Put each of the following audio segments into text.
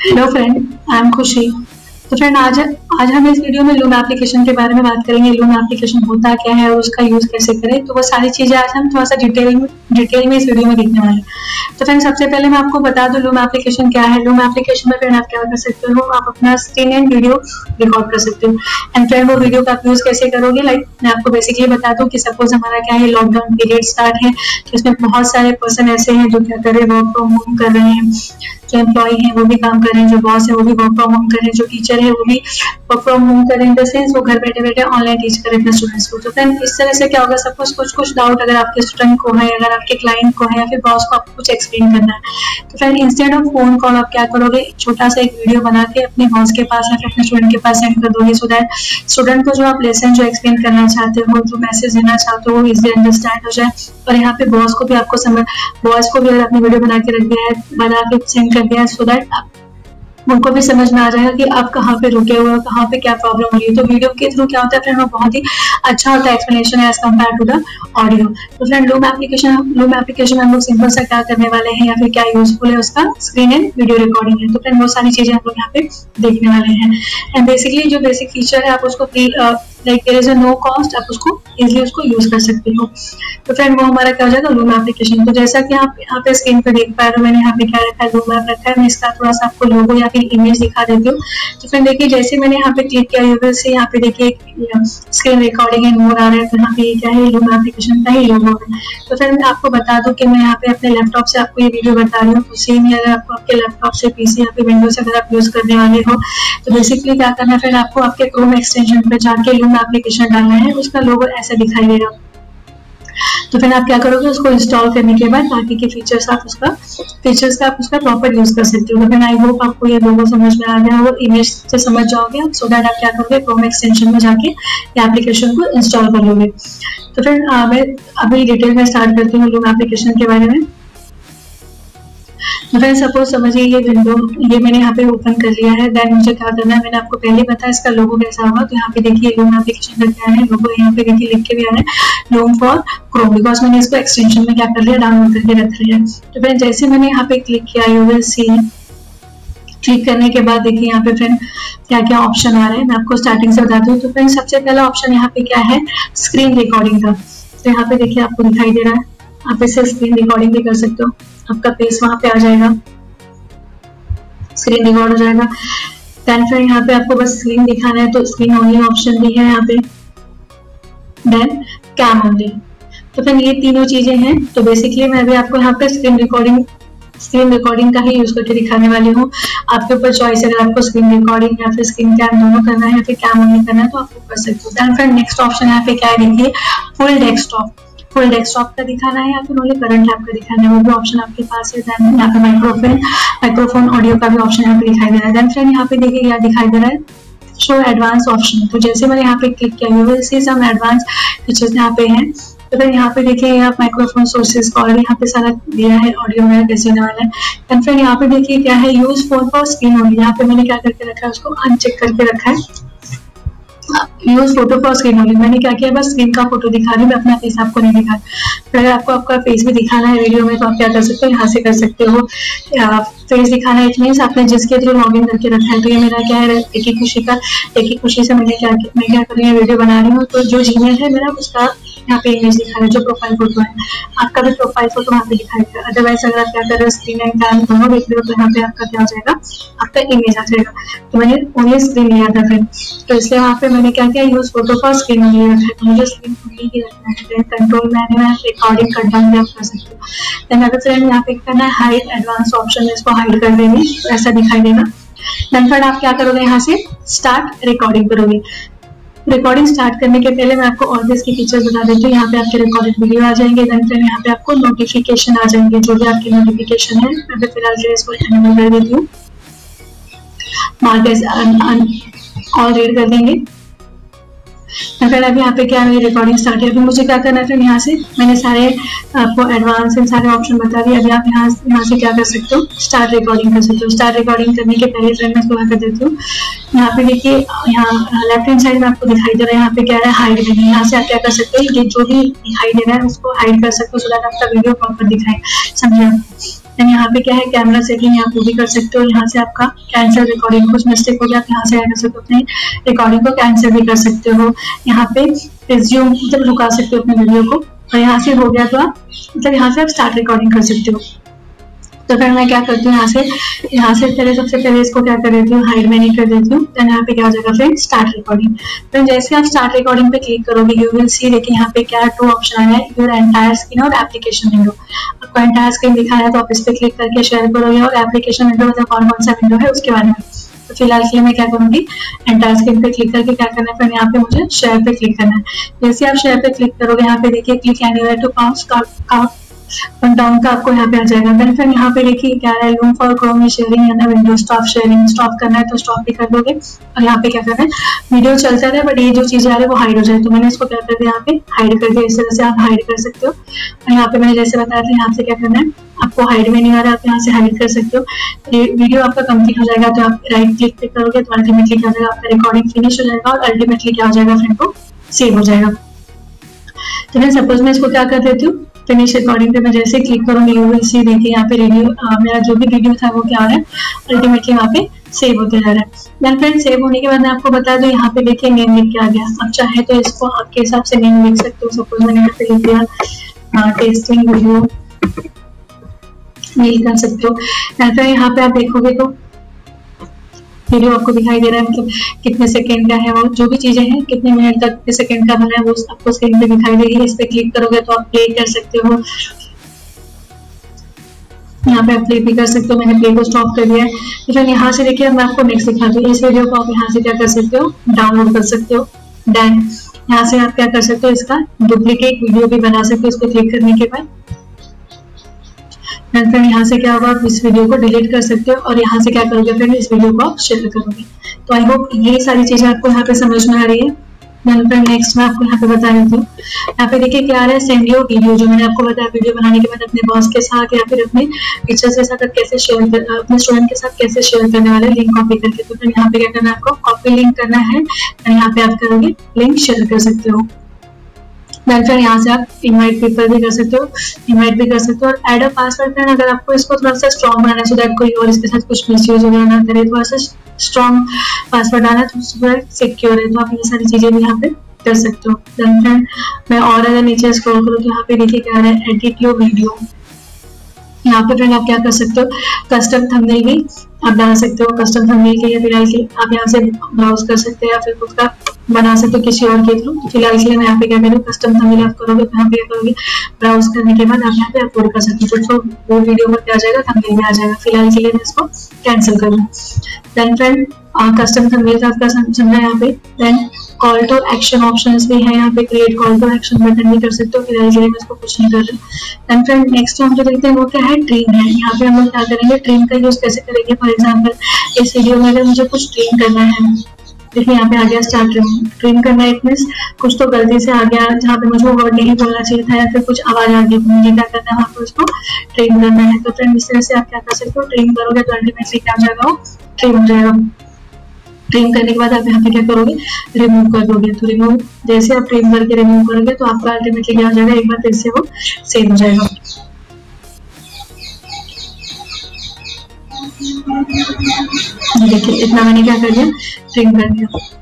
Hello friend I am खुशी तो friend आज आज हम इस वीडियो में लूम एप्लीकेशन के बारे में बात करेंगे। लूम एप्लीकेशन होता क्या है और उसका यूज़ कैसे करें? तो वो सारी चीज़ें आज हम थोड़ा सा डिटेल में डिटेल में इस वीडियो में देखने वाले तो फ्रेंड सबसे पहले मैं आपको बता दूँ लूम एप्लीकेशन क्या है। लूम एप्लीकेशन में फ्रेंड आप क्या कर सकते हो? आप अपना स्क्रीन एंड वीडियो रिकॉर्ड कर सकते हो। एंड फ्रेंड वो वीडियो का यूज़ कैसे करोगे? लाइक मैं आपको बेसिकली बता दूँ कि सपोज़ हमारा क्या है? लॉकडाउन पीरियड स्टार्ट है। तो इसमें बहुत सारे पर्सन ऐसे हैं जो क्या कर रहे हैं वर्क फ्रॉम होम कर रहे हैं। जो एम्प्लॉय है, वो भी काम कर रहे हैं, जो बॉस है, वो भी वर्क फ्रॉम होम कर रहे हैं, जो टीचर है, वो भी वर्क फ्रॉम होम कर रहे हैं। सेंस वो घर बैठे बैठे ऑनलाइन टीच कर रहे हैं स्टूडेंट्स को। तो फ्रेंड इस तरह से क्या होगा? सपोज़ कुछ कुछ डाउट अगर आपके स्टूडेंट को है, अगर आपके क्लाइंट को है, या फिर बॉस को आपको कुछ एक्सप्लेन करना है। तो friend instead of phone call आप क्या करोगे? छोटा सा एक वीडियो बना के अपने बॉस के पास या फिर अपने स्टूडेंट के पास सेंड कर दोगे सो दैट स्टूडेंट को जो आप लेसन जो एक्सप्लेन करना चाहते हो, जो मैसेज देना चाहते हो इजिली अंडरस्टैंड हो जाए। और यहाँ पे बॉस को भी आपको समझ बॉस को भी अगर आपने वीडियो बना के रख दिया है, बना के सेंड कर दिया है सो दैट उनको भी समझ में आ जाएगा कि आप कहाँ पे रुके हुए हो कहाँ पे क्या प्रॉब्लम हो रही है। तो वीडियो के थ्रू क्या होता है? फ्रेंड वो बहुत ही अच्छा होता है explanation as compared to the audio तो friend Loom application Loom application हम लोग सिंपल सा क्या करने वाले हैं या फिर क्या यूजफुल है उसका? स्क्रीन एंड वीडियो रिकॉर्डिंग है। तो फ्रेंड बहुत सारी चीज़ें हम लोग यहाँ पे देखने वाले हैं। एंड बेसिकली जो बेसिक फीचर है, आप उसको like there is a no cost आप उसको इजिली उसको यूज़ कर सकते हो। तो फ्रेंड वो हमारा क्या हो जाएगा लूम एप्लीकेशन तो जैसा कि आप यहाँ पे स्क्रीन पे देख पा रहे हो, मैंने यहाँ पे क्या रखा है लूम ऐप रखा है। मैं इसका थोड़ा सा आपको लोगो या फिर इमेज दिखा देती हूँ। तो फ्रेंड देखिए, जैसे मैंने यहाँ पे क्लिक किया यूज़र से यहाँ पे देखिए स्क्रीन रिकॉर्डिंग एंड मोर आ रहा है। तो यहाँ पे क्या है लूम एप्लीकेशन का ही लोगो है। तो फ्रेंड मैं आपको बता दूँ कि मैं यहाँ पे अपने लैपटॉप से आपको ये वीडियो बता रही हूँ। तो सेम ही अगर आपको आपके लैपटॉप से पीसी या फिर विंडो से अगर आप यूज़ करने वाले हो तो बेसिकली क्या करना है फ्रेंड आपको आपके क्रोम एक्सटेंशन पे जाके लूम एप्लीकेशन डालना है, उसका लोगो ऐसा दिखाई देगा तो फिर आप क्या करोगे, उसको इंस्टॉल करने के बाद बाकी के फीचर्स आप उसका फीचर्स का आप उसका प्रॉपर यूज़ कर सकते हो। लेकिन आई होप आपको ये लोगो समझ में आ गया वो इमेज से समझ जाओगे सो दैट आप क्या करोगे क्रोम एक्सटेंशन में जाके ये एप्लीकेशन को इंस्टॉल कर लोगे। तो फिर मैं अभी डिटेल में स्टार्ट करती हूँ लोग एप्लीकेशन के बारे में। फ्रेंड सपोज़ समझिए ये विंडो ये मैंने यहाँ पे ओपन कर लिया है देन मुझे क्या करना है? मैंने आपको पहले बताया इसका लोगो कैसा होगा तो यहाँ पे देखिए लोन एप्लीकेशन करके आया है लोगो यहाँ पे देखिए लिख के भी आ रहा है लोन फॉर क्रोम बिकॉज़ मैंने इसको एक्सटेंशन में क्या कर लिया डाउनलोड करके रख लिया तो फ्रेंड जैसे मैंने यहाँ पे क्लिक किया यू विल सी क्लिक करने के बाद देखिए यहाँ पे फ्रेंड क्या क्या ऑप्शन आ रहे हैं, मैं आपको स्टार्टिंग से बताती हूँ तो फ्रेंड सबसे पहला ऑप्शन यहाँ पे क्या है? स्क्रीन रिकॉर्डिंग का। तो यहाँ पे देखिए आपको दिखाई दे रहा है। आप इसे स्क्रीन रिकॉर्डिंग भी कर सकते हो। आपका फेस वहाँ पे आ जाएगा। स्क्रीन रिकॉर्ड हो जाएगा। देन फिर यहाँ पे आपको बस स्क्रीन दिखाना है तो स्क्रीन ओनली ऑप्शन भी है यहाँ पे। देन कैम ओनली तो फिर ये तीनों चीज़ें हैं। तो बेसिकली मैं अभी आपको यहाँ पे स्क्रीन रिकॉर्डिंग स्क्रीन रिकॉर्डिंग का ही यूज़ करके दिखाने वाली हूँ। आपके ऊपर चॉइस अगर आपको स्क्रीन रिकॉर्डिंग या फिर स्क्रीन कैम दोनों करना है या फिर कैम ओनली करना है तो आप कर सकते हो। देन फिर नेक्स्ट ऑप्शन यहाँ पे क्या है देखिए? फुल डेस्कटॉप फुल डेस्कटॉप का दिखाना है या फिर ओनली करंट लैब का दिखाना है, वो भी ऑप्शन आपके पास है। देन यहाँ पे माइक्रोफोन माइक्रोफोन ऑडियो का भी ऑप्शन यहाँ पे दिखाई दे रहा है। देन फ्रेंड यहाँ पे देखिए क्या दिखाई दे रहा है। शो एडवांस ऑप्शन तो जैसे मैंने यहाँ पे क्लिक किया you will see some advance features यहाँ पे हैं। तो फिर यहाँ पे देखिए आप माइक्रोफोन सोर्सेज का ऑलरेडी यहाँ पे सारा दिया है ऑडियो में कैसे होने वाला है। देन फ्रेंड यहाँ पे देखिए क्या है use phone for screen only यहाँ पे मैंने क्या करके रखा है, उसको अनचेक करके रखा है। Use photo for screen only मैंने क्या किया? बस स्क्रीन का फ़ोटो दिखा रही मैं अपना फेस आपको नहीं दिखा अगर आपको आपका फेस भी दिखाना है वीडियो में तो आप क्या कर सकते हो? यहाँ से कर सकते हो। फेस दिखाना इट मीन्स आपने जिसके थ्रू लॉग इन करके रखा है तो ये मेरा क्या है? एक ही खुशी का, एक ही खुशी से मैंने क्या, मैं क्या कर रही हूँ? वीडियो बना रही हूँ। तो जो जीमेल है मेरा, उसका यहाँ पे इमेज दिखा रहा जो प्रोफ़ाइल फ़ोटो है, आपका भी प्रोफ़ाइल फ़ोटो वहाँ पे दिखाएगा अदरवाइज़ अगर आप क्या कर रहे हो स्क्रीन एंड टाइम दोनों देख रहे हो तो यहाँ पे आपका क्या हो जाएगा? आपका इमेज आ जाएगा। तो मैंने ओनली स्क्रीन लिया था फिर। तो इसलिए वहाँ पे मैंने क्या किया use photo for screen only रखा है तो मुझे स्क्रीन ओनली ही रखना है। कंट्रोल मैंने मैं रिकॉर्डिंग कट डाउन भी आप कर सकते हो। देन अगर फ्रेंड यहाँ पे करना है हाइड एडवांस ऑप्शन है, इसको हाइड कर देंगे, ऐसा दिखाई देगा। देन फिर आप क्या करोगे यहाँ से? स्टार्ट रिकॉर्डिंग करोगे। रिकॉर्डिंग स्टार्ट करने के पहले मैं आपको भी इसके फीचर्स बता देती हूँ। यहाँ पे आपके रिकॉर्डेड वीडियो आ जाएँगे देन फिर यहाँ पे आपको नोटिफिकेशन आ जाएँगे, जो भी आपकी नोटिफिकेशन है। मैं फ़िलहाल जो इसको एनिमल कर देती हूँ। मार्केट ऑल रीड कर देंगे। अगर अभी यहाँ पे क्या है रिकॉर्डिंग स्टार्ट है अभी मुझे क्या करना है फिर यहाँ से? मैंने सारे आपको एडवांस एंड सारे ऑप्शन बता दिए। अभी आप यहाँ यहाँ से क्या कर सकते हो? स्टार्ट रिकॉर्डिंग कर सकते हो। स्टार्ट रिकॉर्डिंग करने के पहले फिर मैं इसको कर देती हूँ। यहाँ पे देखिए, यहाँ लेफ़्ट हैंड साइड में आपको दिखाई दे रहा है। यहाँ पे क्या है? हाइड देनी यहाँ से आप क्या कर सकते हो? ये जो भी दिखाई दे रहा है, उसको हाइड कर सकते हो सो दैट आपका वीडियो प्रॉपर दिखाए। समझे? देन यहाँ पे क्या है कैमरा सेटिंग यहाँ भी कर सकते हो। यहाँ से आपका कैंसिल रिकॉर्डिंग कुछ मिस्टेक हो गया आप यहाँ से कर सकते हो। अपने रिकॉर्डिंग को कैंसिल भी कर सकते हो। यहाँ पे रिज्यूम मतलब रुका सकते हो अपने वीडियो को। और यहाँ से हो गया तो आप मतलब यहाँ से आप स्टार्ट रिकॉर्डिंग कर सकते हो। तो फिर मैं क्या करती हूँ, यहाँ से यहाँ से पहले, सबसे पहले इसको क्या कर देती हूँ हाइड में नहीं कर देती हूँ देन यहाँ पे क्या हो जाएगा फ्रेंड स्टार्ट रिकॉर्डिंग फिर जैसे आप स्टार्ट रिकॉर्डिंग पे क्लिक करोगे यू विल सी देखिए यहाँ पे क्या टू ऑप्शन है योर एंटायर स्क्रीन और एप्लीकेशन विंडो आपको एंटायर स्क्रीन दिखाया है तो आप इस पर क्लिक करके शेयर करोगे और एप्लीकेशन विंडो मतलब कौन कौन सा विंडो है, उसके बारे में. तो फ़िलहाल के लिए मैं क्या करूँगी एंटायर स्क्रीन पे क्लिक करके क्या करना है, फिर यहाँ पे मुझे शेयर पे क्लिक करना है. जैसे आप शेयर पे क्लिक करोगे, यहाँ पे देखिए click anywhere to pause down का आपको यहाँ पे आ जाएगा। देन फिर यहाँ पे देखिए क्या है लूम फॉर क्रोम शेयरिंग या ना विंडो स्टॉप शेयरिंग स्टॉप करना है तो स्टॉप भी कर दोगे। और यहाँ पे क्या करना है वीडियो चलता रहे बट ये जो चीज़ें आ रही है, वो हाइड हो जाए तो मैंने इसको क्या कर दिया, यहाँ पे हाइड कर दिया। इस तरह से आप हाइड कर सकते हो। और यहाँ पे मैंने जैसे बताया था, यहाँ से क्या करना है, आपको हाइड में नहीं आ रहा है आप यहाँ से हाइड कर सकते हो। ये वीडियो आपका कंप्लीट हो जाएगा तो आप राइट क्लिक पे करोगे तो अल्टीमेटली क्या हो जाएगा, आपका रिकॉर्डिंग फिनिश हो जाएगा, और अल्टीमेटली क्या हो जाएगा फ्रेंड को सेव हो जाएगा। तो मैं सपोज़ मैं इसको क्या कर देती हूँ फिनिश रिकॉर्डिंग पे मैं जैसे क्लिक करूँगी यू विल सी देखिए यहाँ पे रीडियो मेरा जो भी वीडियो था वो क्या है अल्टीमेटली वहाँ पे सेव होते जा रहा है। देन फ्रेंड सेव होने के बाद मैं आपको बता दूँ, यहाँ पे देखिए नेम लिख के आ गया। आप चाहे तो इसको आपके हिसाब से नेम लिख सकते हो। सपोज़ मैंने यहाँ पे लिख दिया टेस्टिंग वीडियो मेल कर सकते हो। या फिर यहाँ पे आप देखोगे तो वीडियो आपको दिखाई दे रहा है मतलब कितने सेकंड का है और जो भी चीज़ें हैं, कितने मिनट तक, कितने सेकंड का बना है, वो आपको स्क्रीन पे दिखाई देगी इस पे क्लिक करोगे तो आप प्ले कर सकते हो। यहाँ पे आप प्ले भी कर सकते हो, मैंने प्ले को स्टॉप कर दिया है। तो फिर यहाँ से देखिए मैं आपको नेक्स्ट दिखा दूँ इस वीडियो को आप यहाँ से क्या कर सकते हो? डाउनलोड कर सकते हो। देन यहाँ से आप क्या कर सकते हो, इसका डुप्लीकेट वीडियो भी बना सकते हो, इसको क्लिक करने के बाद। एंड फिर यहाँ से क्या होगा, आप इस वीडियो को डिलीट कर सकते हो और यहाँ से क्या करोगे, फिर इस वीडियो को आप शेयर करोगे। तो आई होप ये सारी चीज़ें आपको यहाँ पे समझ में आ रही है। नेक्स्ट मैं आपको यहाँ पे बता देती हूँ। यहाँ पे देखिए क्या आ रहा है सेंड योर वीडियो जो मैंने आपको बताया वीडियो बनाने के बाद अपने बॉस के साथ या फिर अपने टीचर के साथ आप कैसे शेयर कर, अपने स्टूडेंट के साथ कैसे शेयर करने वाले लिंक कॉपी करके। तो फिर यहाँ पे क्या करना है आपको कॉपी लिंक करना है। यहाँ पे आप करोगे लिंक शेयर कर सकते हो। देन फिर यहाँ से आप इनवाइट पीपल भी कर सकते हो इनवाइट भी कर सकते हो और एड अ पासवर्ड फ्रेंड अगर आपको इसको थोड़ा सा स्ट्रॉन्ग बनाना सो दैट कोई और इसके साथ कुछ मिसयूज वगैरह ना करे, थोड़ा सा स्ट्रॉन्ग पासवर्ड आना तो सिक्योर है तो आप ये सारी चीज़ें भी यहाँ पे कर सकते हो। देन फ्रेंड मैं और अगर नीचे स्क्रॉल करूँ तो यहाँ पे देखिए क्या है एडिट योर वीडियो यहाँ पे फ्रेंड आप क्या कर सकते हो कस्टम थंबनेल भी आप डाल सकते हो कस्टम थंबनेल के या फ़िलहाल के आप यहाँ से ब्राउज कर सकते हैं या फिर खुद का बना सकते हो किसी और के थ्रू तो फ़िलहाल के लिए मैं यहाँ पे क्या करूँ कस्टम थंबनेल आप करोगे तो यहाँ पे करोगे ब्राउज करने के बाद आप यहाँ पे अपलोड कर सकते हो। तो वो वीडियो पर क्या जाएगा थंबनेल में आ जाएगा। फ़िलहाल के लिए मैं इसको कैंसिल कर। लूँ देन फ्रेंड कस्टम थंबनेल आपका समझा यहाँ पे। Then call to action option भी है यहाँ पे। Create call to action button भी कर सकते हो। फ़िलहाल के लिए मैं इसको कुछ नहीं कर रही देन फ्रेंड नेक्स्ट हम जो देखते हैं, वो क्या है? ट्रीम है। यहाँ पे हम लोग क्या करेंगे? ट्रीम का यूज़ कैसे करेंगे? फॉर एग्ज़ाम्पल इस वीडियो में अगर मुझे कुछ ट्रीम करना है देखिए, यहाँ पे आ गया स्टार्ट ट्रिम करना इट मीन कुछ तो गलती से आ गया जहाँ पे मुझे वर्ड नहीं बोलना चाहिए था या फिर कुछ आवाज़ आ गई मुझे क्या करना है वहाँ पे उसको ट्रिम करना है। तो फ्रेंड इस तरह से आप क्या कर सकते हो? ट्रिम करोगे तो अल्टीमेटली क्या जाएगा? वो ट्रिम हो जाएगा। ट्रिम करने के बाद आप यहाँ पे क्या करोगे? रिमूव कर दोगे। तो रिमूव जैसे आप ट्रिम करके रिमूव करोगे तो आपका अल्टीमेटली क्या हो जाएगा? एक बार फिर से वो सेम हो जाएगा। देखिए इतना मैंने क्या कर दिया? ट्रिम कर दिया।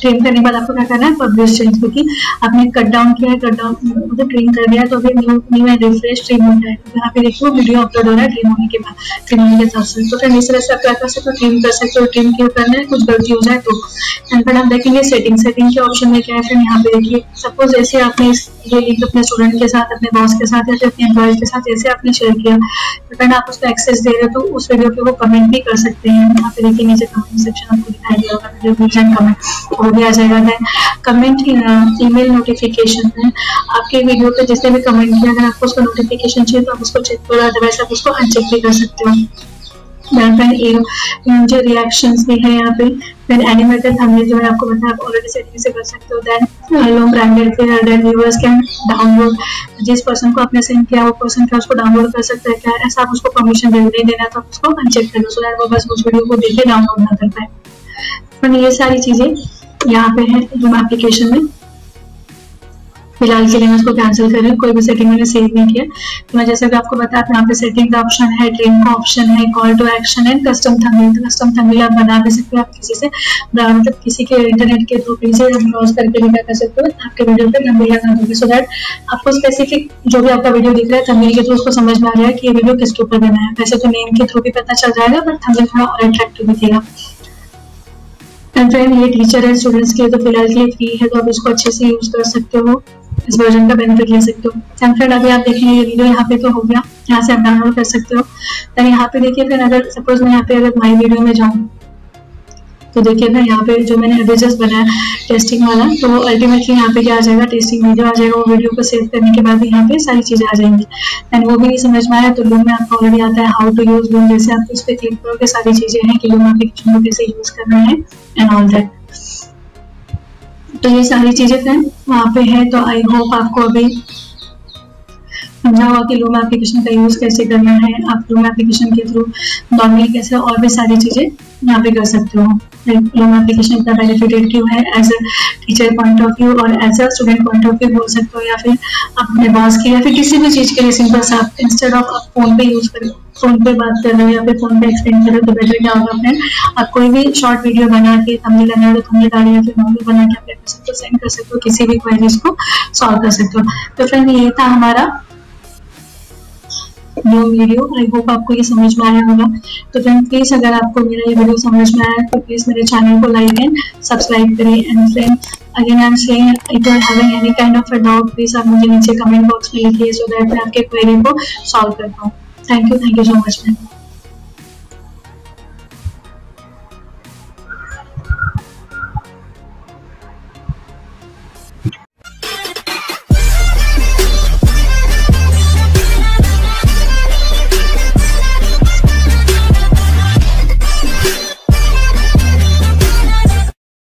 ट्रिम करने के बाद आपको क्या करना है पब्लिश चेंज क्योंकि आपने कट डाउन किया है कट डाउन मतलब ट्रिम कर दिया तो अभी new new and refresh trim होता है। तो यहाँ पे देखो वीडियो अपलोड हो रहा है ट्रिम होने के बाद ट्रिम होने के साथ साथ तो फिर इस तरह से आप क्या कर सकते हो ट्रिम कर सकते हो ट्रिम क्यों करना है, कुछ गलती हो जाए तो। एंड फिर हम देखेंगे सेटिंग सेटिंग के ऑप्शन में क्या है फिर यहाँ पे देखिए सपोज़ जैसे आपने ये लिंक अपने स्टूडेंट के साथ, अपने बॉस के साथ या फिर अपने एम्प्लॉय के साथ जैसे आपने शेयर किया। तो फ्रेंड आप उसको एक्सेस दे रहे हो तो उस वीडियो पे वो कमेंट भी कर सकते हैं। यहाँ पे देखिए नीचे कमेंट सेक्शन आपको दिखाई दे होगा वीडियो कमेंट वो भी आ जाएगा। देन कमेंट ईमेल नोटिफिकेशन है आपके वीडियो पे जिसने भी कमेंट किया, अगर आपको उसका नोटिफिकेशन चाहिए तो आप उसको चेक करो अदरवाइज़ आप उसको अनचेक भी कर सकते हो। जो रिएक्शंस भी है यहाँ पे। देन एनिमेटेड थंबनेल जो मैं आपको बताया, आप ऑलरेडी सेटिंग से कर सकते हो। देन लो ब्रांडेड फिर देन व्यूअर्स कैन डाउनलोड जिस पर्सन को आपने सेंड किया, वो पर्सन क्या उसको डाउनलोड कर सकता है क्या? ऐसा आप उसको परमिशन दे नहीं देना तो आप उसको अनचेक कर लो। सो दैट वो बस उस वीडियो को देखे डाउनलोड ना कर पाए। ये सारी चीज़ें यहाँ पे है जूम एप्लीकेशन में। फ़िलहाल के लिए मैं उसको कैंसिल कर रही हूँ, कोई भी सेटिंग मैंने सेव नहीं किया। तो मैं जैसे भी आपको बताया यहाँ पे सेटिंग का ऑप्शन है ट्रेन का ऑप्शन है कॉल टू एक्शन है कस्टम थंबनेल तो कस्टम थंबनेल आप बना भी सकते हो आप किसी से। मतलब किसी के इंटरनेट के थ्रू से ब्राउज करके भी क्या कर सकते हो, आपके वीडियो पे थंबनेल लगा दोगे सो दैट आपको स्पेसिफिक जो भी आपका वीडियो दिख रहा है थंबनेल के थ्रू उसको समझ में आ रहा है कि ये वीडियो किसके ऊपर बना है। वैसे तो नेम के थ्रू भी पता चल जाएगा बट थंबनेल थोड़ा और अट्रैक्टिव दिखेगा। एंड फ्रेंड ये टीचर है स्टूडेंट्स के लिए तो फ़िलहाल के लिए फ्री है तो आप इसको अच्छे से यूज़ कर सकते हो। इस वर्जन का बेनिफिट ले सकते हो। एंड फ्रेंड अभी आप देखेंगे, ये वीडियो यहाँ पे तो हो गया, यहाँ से आप डाउनलोड कर सकते हो। देन यहाँ पे देखिए, फिर अगर सपोज़ मैं यहाँ पे अगर माई वीडियो में जाऊँ तो देखिए ना यहाँ पे जो मैंने अभी जस्ट बनाया टेस्टिंग वाला तो अल्टीमेटली यहाँ पे क्या आ जाएगा टेस्टिंग वीडियो आ जाएगा, वो वीडियो को सेव करने के बाद यहाँ पे सारी चीज़ें आ जाएँगी। एंड वो भी नहीं समझ में आया तो लूम में आपको ऑलरेडी आता है हाउ टू यूज़ लूम जैसे आप इस पर क्लिक करोगे, सारी चीज़ें हैं कि लूम एप्लीकेशन को कैसे यूज़ करना है एंड ऑल दैट तो ये सारी चीज़ें फ्रेंड वहाँ पे है तो आई होप आपको अभी समझा हुआ कि लूम एप्लीकेशन का यूज़ कैसे करना है, आप लूम एप्लीकेशन के थ्रू नॉर्मली कैसे और भी सारी चीज़ें यहाँ पे कर सकते हो। लूम एप्लीकेशन का बेनिफिटेड क्यों है as a teacher point of view और as a student point of view बोल सकते हो या फिर अपने बॉस के या फिर किसी भी चीज़ के लिए सिंपल सा आप इंस्टेड ऑफ़ आप फ़ोन पे यूज़ करें फ़ोन पे बात कर रहे हो या फिर फ़ोन पे एक्सप्लेन कर रहे हो तो बेटर क्या होगा फ्रेंड आप कोई भी शॉर्ट वीडियो बना के थंबनेल बना रहे थंबनेल डालिए या फिर नॉर्मल बना के आप सेंड कर सकते हो, किसी भी क्वेरीज को सॉल्व कर सकते हो। तो फ्रेंड ये था हमारा न्यू वीडियो आई होप आपको ये समझ में आया होगा। तो फ्रेंड प्लीज़ अगर आपको मेरा ये वीडियो समझ में आया तो प्लीज़ मेरे चैनल को लाइक एंड सब्सक्राइब करें। And friend again I am saying if you are having any kind of a doubt please आप मुझे नीचे कमेंट बॉक्स में लिखिए सो दैट मैं आपके क्वेरी को सॉल्व कर पाऊँ। Thank you thank you so much ma'am